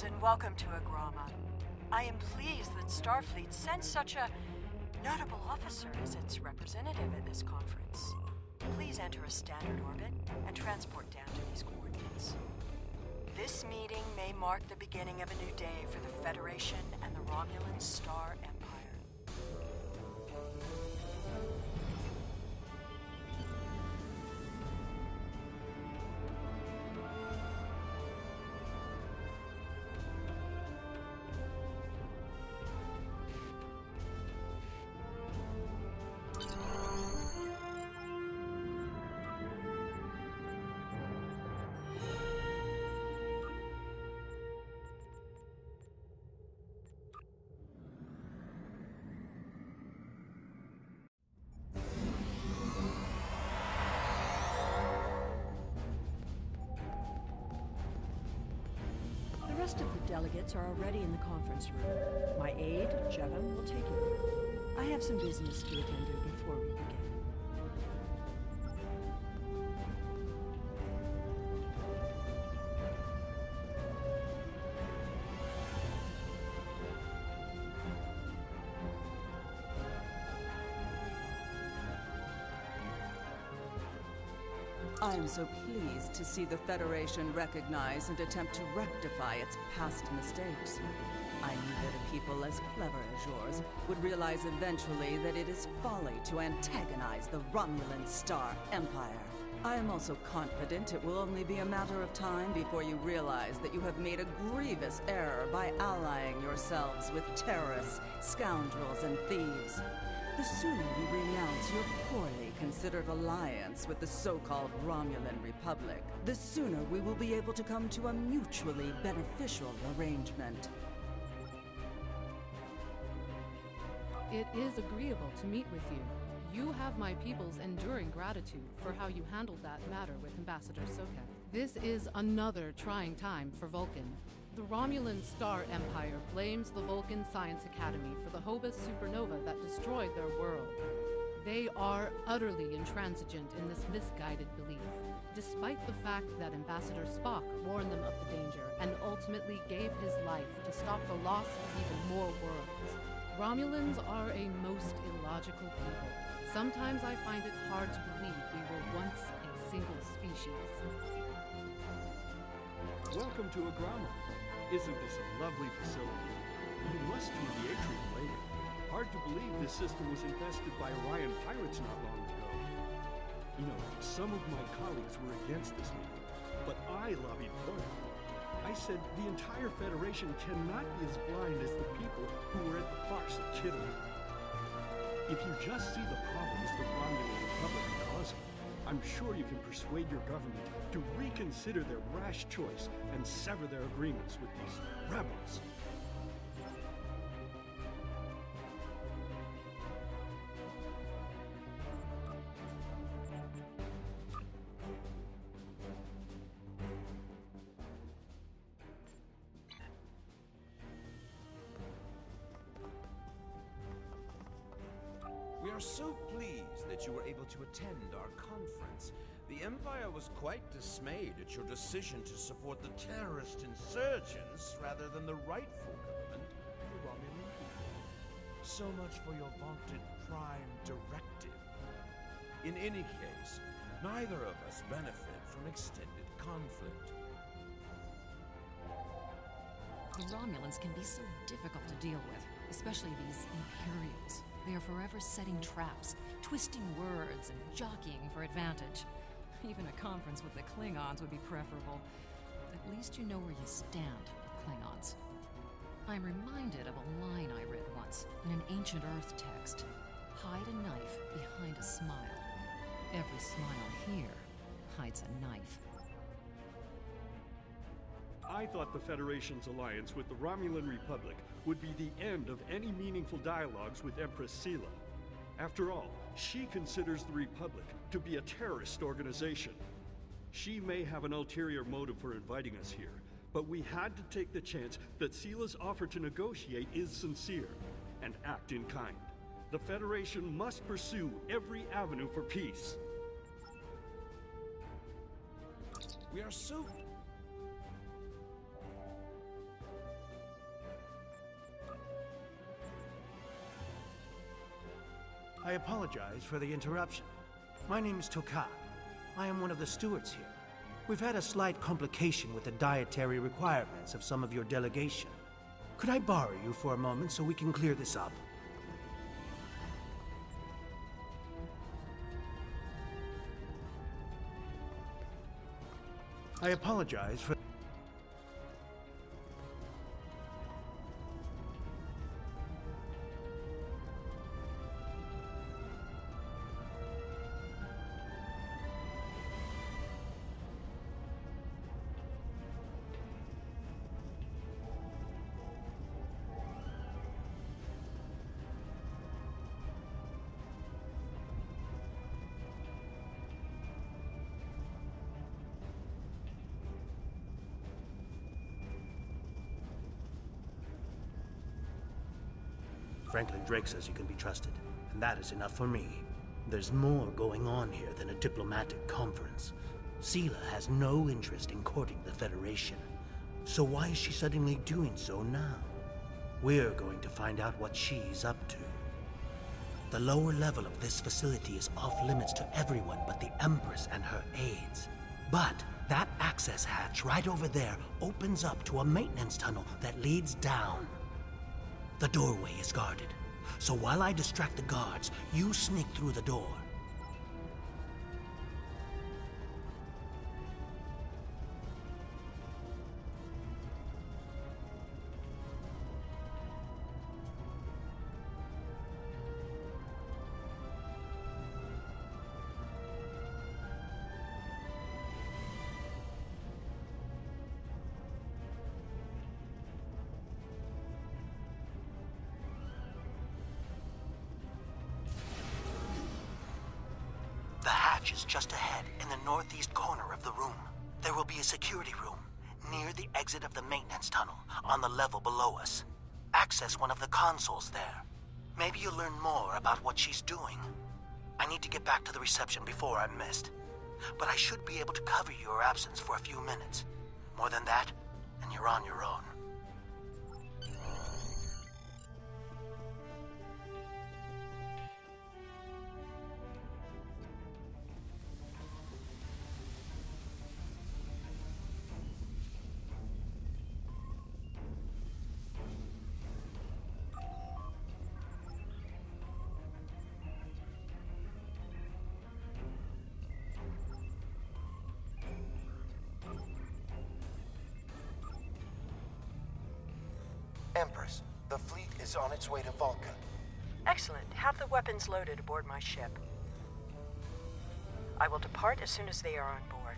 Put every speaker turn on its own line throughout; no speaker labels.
Greetings and welcome to Agrama. I am pleased that Starfleet sends such a notable officer as its representative at this conference. Please enter a standard orbit and transport down to these coordinates. This meeting may mark the beginning of a new day for the Federation and the Romulan Star rest of the delegates are already in the conference room. My aide, Jevon, will take you. I have some business to attend
I am so pleased to see the Federation recognize and attempt to rectify its past mistakes. I knew that a people as clever as yours would realize eventually that it is folly to antagonize the Romulan Star Empire. I am also confident it will only be a matter of time before you realize that you have made a grievous error by allying yourselves with terrorists, scoundrels, and thieves. The sooner you renounce your poorly considered alliance with the so-called Romulan Republic, the sooner we will be able to come to a mutually beneficial arrangement.
It is agreeable to meet with you. You have my people's enduring gratitude for how you handled that matter with Ambassador Soket. This is another trying time for Vulcan. The Romulan Star Empire blames the Vulcan Science Academy for the Hobus supernova that destroyed their world. They are utterly intransigent in this misguided belief, despite the fact that Ambassador Spock warned them of the danger and ultimately gave his life to stop the loss of even more worlds. Romulans are a most illogical people. Sometimes I find it hard to believe we were once a single species.
Welcome to Agrama. Isn't this a lovely facility? You must tour the atrium later. Hard to believe this system was infested by Orion pirates not long ago. You know, some of my colleagues were against this meeting, but I lobbied for it. I said the entire Federation cannot be as blind as the people who were at the farce at Kittle. If you just see the problems the Romulan Republic are causing, I'm sure you can persuade your government to reconsider their rash choice and sever their agreements with these rebels.
Dismayed at your decision to support the terrorist insurgents rather than the rightful government, the Romulan people. So much for your vaunted Prime Directive. In any case, neither of us benefit from extended conflict.
The Romulans can be so difficult to deal with, especially these Imperials. They are forever setting traps, twisting words, and jockeying for advantage. Even a conference with the Klingons would be preferable. At least you know where you stand with Klingons. I'm reminded of a line I read once in an ancient Earth text. Hide a knife behind a smile. Every smile here hides a knife.
I thought the Federation's alliance with the Romulan Republic would be the end of any meaningful dialogues with Empress Sela. After all, she considers the Republic to be a terrorist organization. She may have an ulterior motive for inviting us here, but we had to take the chance that Sela's offer to negotiate is sincere and act in kind. The Federation must pursue every avenue for peace.
We are so
I apologize for the interruption. My name is Tokat. I am one of the stewards here. We've had a slight complication with the dietary requirements of some of your delegation. Could I borrow you for a moment so we can clear this up? I apologize for... Drake says you can be trusted, and that is enough for me. There's more going on here than a diplomatic conference. Sela has no interest in courting the Federation. So why is she suddenly doing so now? We're going to find out what she's up to. The lower level of this facility is off limits to everyone but the Empress and her aides. But that access hatch right over there opens up to a maintenance tunnel that leads down. The doorway is guarded. So while I distract the guards, you sneak through the door. Is just ahead in the northeast corner of the room. There will be a security room near the exit of the maintenance tunnel on the level below us. Access one of the consoles there. Maybe you'll learn more about what she's doing. I need to get back to the reception before I'm missed. But I should be able to cover your absence for a few minutes. More than that, and you're on your own.
Empress, the fleet is on its way to Vulcan.
Excellent. Have the weapons loaded aboard my ship. I will depart as soon as they are on board.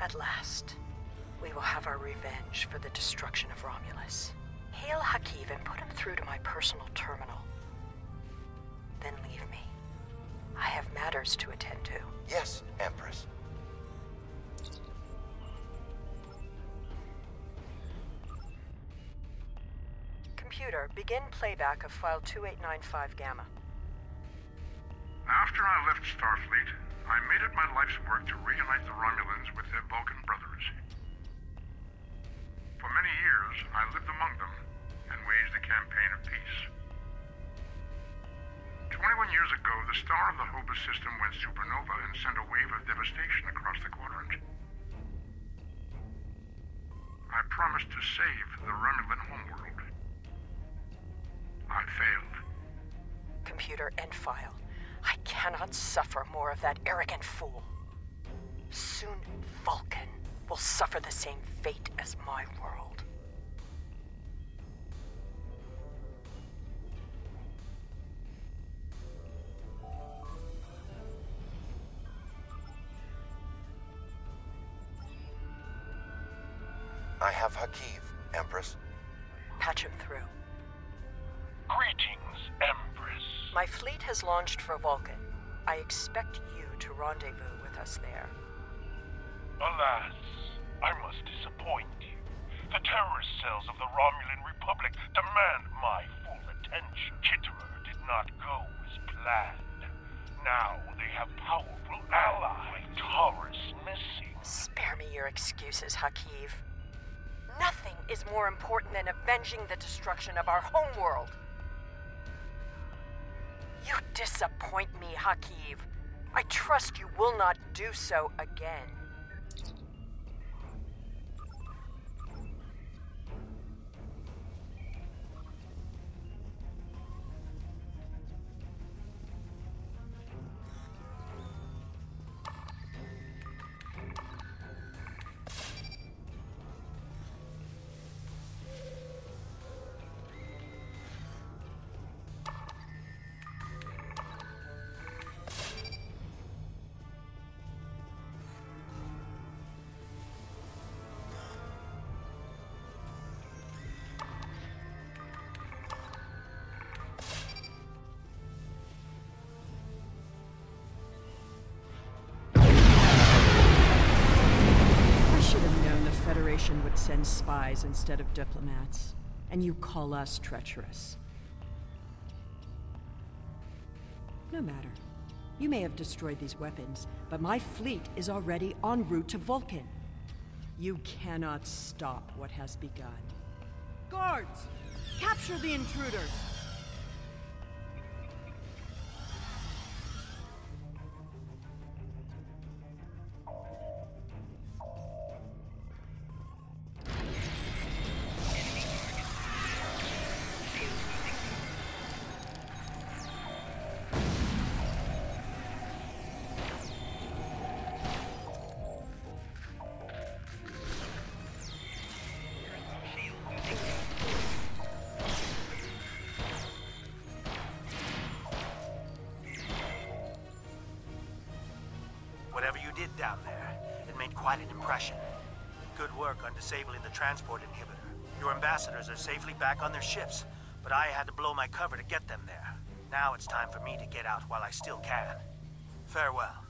At last, we will have our revenge for the destruction of Romulus. Hail Hakeev and put him through to my personal terminal. Then leave me. I have matters to attend to.
Yes, Empress.
Computer, begin playback of file 2895 Gamma.
After I left Starfleet, I made it my life's work to reunite the Romulans with their Vulcan brothers. For many years, I lived among them and waged a campaign of peace. 21 years ago, the star of the Hobus system went supernova and sent a wave of devastation across the quadrant. I promised to save the Romulan homeworld. I failed.
Computer, end file. I cannot suffer more of that arrogant fool. Soon, Vulcan will suffer the same fate as my world.
I have Hakeev, Empress.
Patch him through. My fleet has launched for Vulcan. I expect you to rendezvous with us there.
Alas, I must disappoint you. The terrorist cells of the Romulan Republic demand my full attention. Khitomer did not go as planned. Now they have powerful allies. Taurus missing.
Spare me your excuses, Hakeev. Nothing is more important than avenging the destruction of our homeworld.
You disappoint me, Hakeev. I trust you will not do so again.
Spies instead of diplomats. And you call us treacherous. No matter. You may have destroyed these weapons, but my fleet is already en route to Vulcan. You cannot stop what has begun. Guards! Capture the intruders!
Whatever you did down there, it made quite an impression. Good work on disabling the transport inhibitor. Your ambassadors are safely back on their ships, but I had to blow my cover to get them there. Now it's time for me to get out while I still can. Farewell.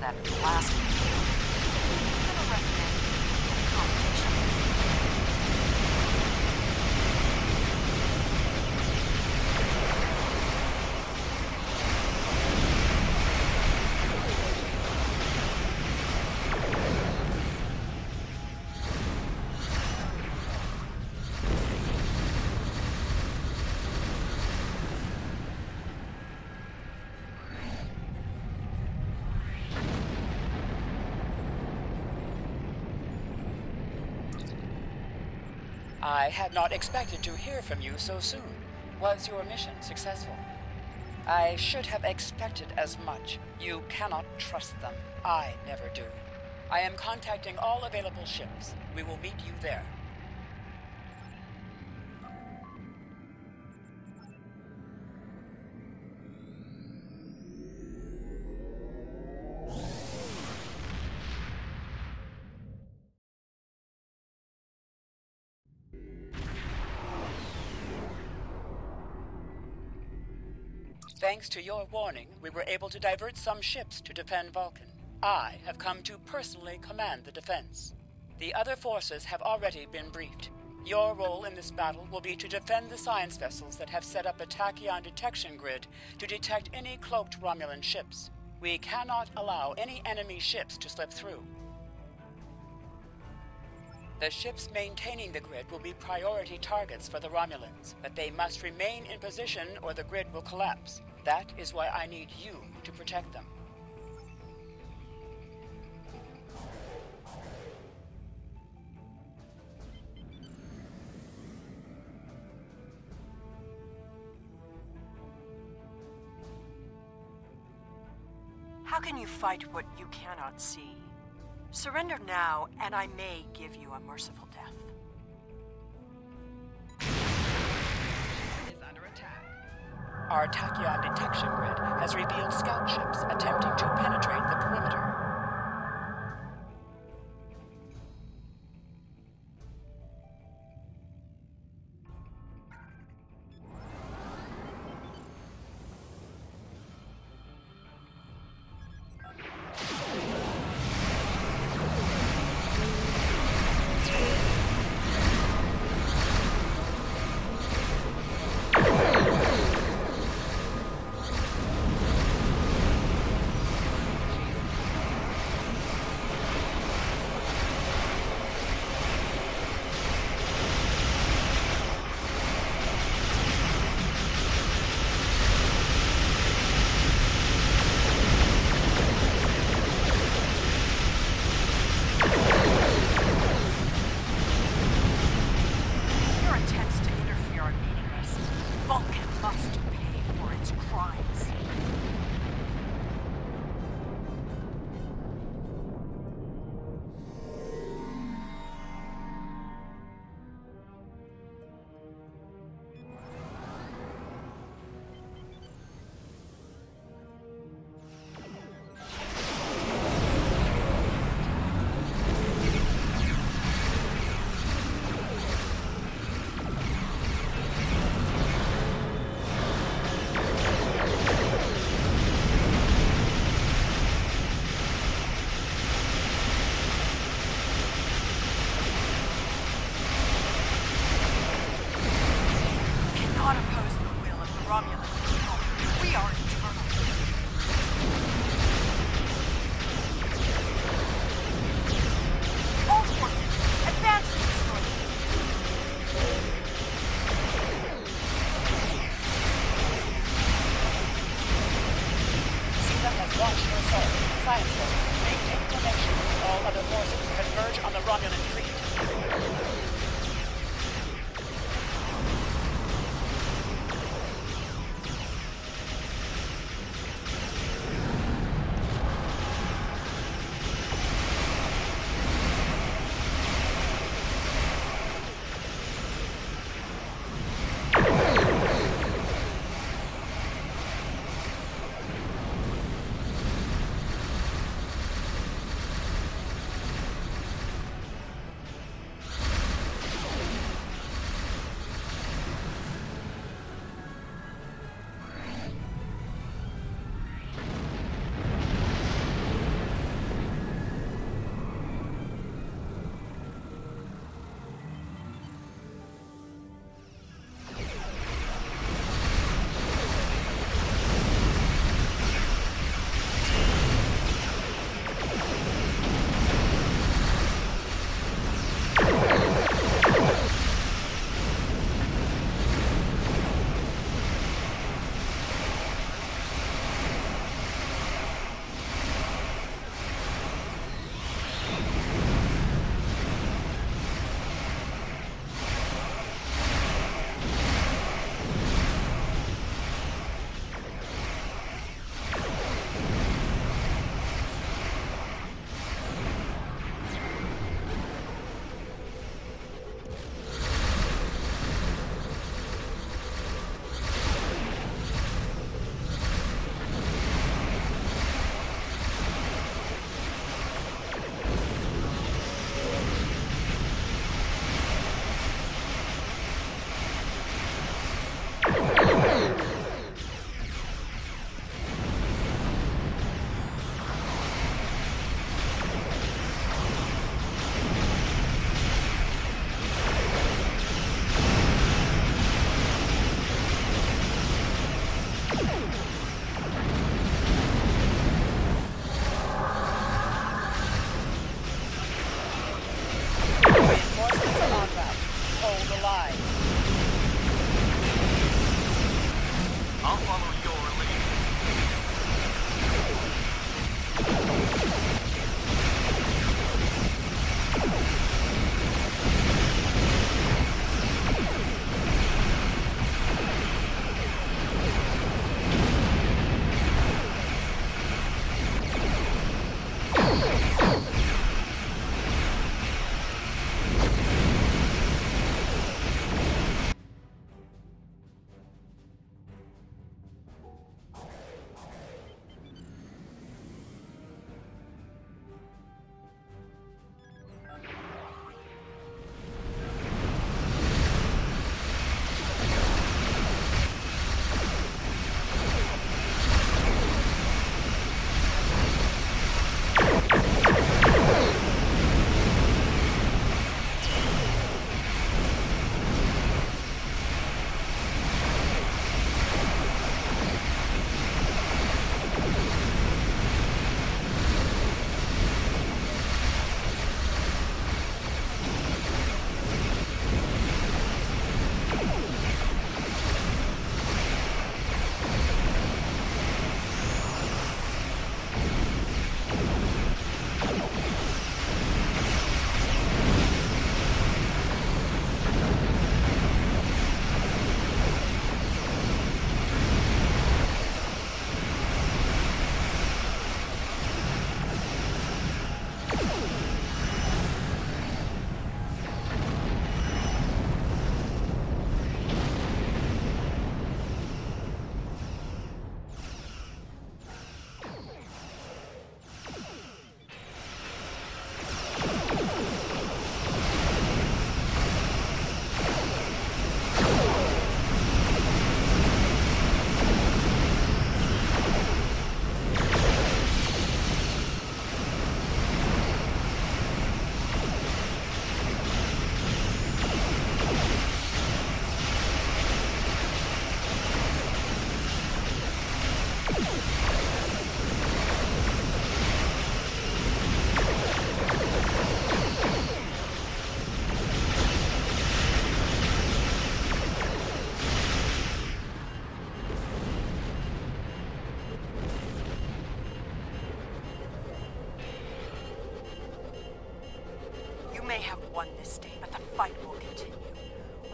That blasted.
I had not expected to hear from you so soon. Was your mission successful? I should have expected as much. You cannot trust them. I never do. I am contacting all available ships. We will meet you there. Thanks to your warning, we were able to divert some ships to defend Vulcan. I have come to personally command the defense. The other forces have already been briefed. Your role in this battle will be to defend the science vessels that have set up a tachyon detection grid to detect any cloaked Romulan ships. We cannot allow any enemy ships to slip through. The ships maintaining the grid will be priority targets for the Romulans, but they must remain in position or the grid will collapse. That is why I need you to protect them.
How can you fight what you cannot see? Surrender now, and I may give you a merciful death.
Our tachyon detection grid has revealed scout ships attempting to penetrate the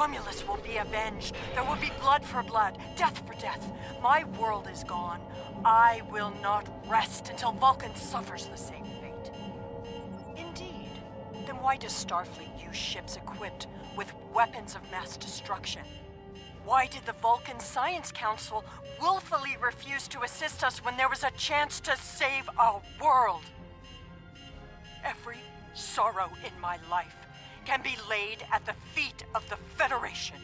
Romulus will be avenged. There will be blood for blood, death for death. My world is gone. I will not rest until Vulcan suffers the same fate. Indeed. Then why does Starfleet use ships equipped with weapons of mass destruction? Why did the Vulcan Science Council willfully refuse to assist us when there was a chance to save our world? Every sorrow in my life can be laid at the feet of the Federation.